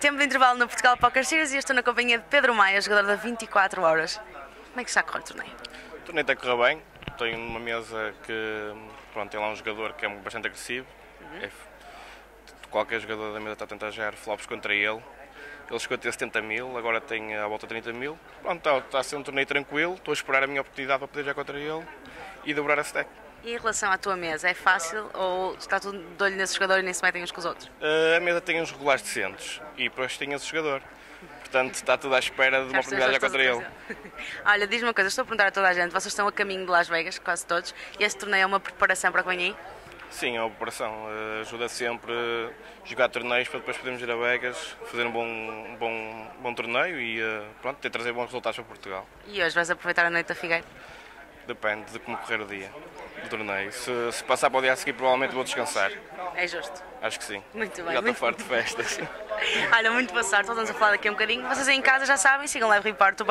do intervalo no Portugal Poker Series e eu estou na companhia de Pedro Maia, jogador da 24 Horas. Como é que está a correr o torneio? O torneio está a correr bem. Tenho uma mesa que pronto, tem lá um jogador que é bastante agressivo. É, qualquer jogador da mesa está a tentar gerar flops contra ele. Ele chegou a ter 70 mil, agora tem à volta de 30 mil. Pronto, está, está a ser um torneio tranquilo. Estou a esperar a minha oportunidade para poder jogar contra ele e dobrar a stack. E em relação à tua mesa, é fácil ou está tudo de olho nesse jogador e nem se metem uns com os outros? Uh, a mesa tem uns regulares decentes e depois tem esse jogador. Portanto, está tudo à espera de uma oportunidade já contra ele. Olha, diz-me uma coisa, estou a perguntar a toda a gente, vocês estão a caminho de Las Vegas, quase todos, e este torneio é uma preparação para que venha aí? Sim, é uma preparação. Uh, ajuda sempre a jogar torneios para depois podermos ir a Vegas, fazer um bom, um bom, um bom torneio e uh, pronto, ter trazer bons resultados para Portugal. E hoje vais aproveitar a noite da Figueira? Depende de como correr o dia do torneio. Se, se, passar para o dia a seguir, provavelmente vou descansar. É justo. Acho que sim. Muito bem. Já muito... estou farto de festas. Olha, muito boa sorte. Voltamos a falar daqui um bocadinho. Vocês aí em casa já sabem, sigam Live Report, o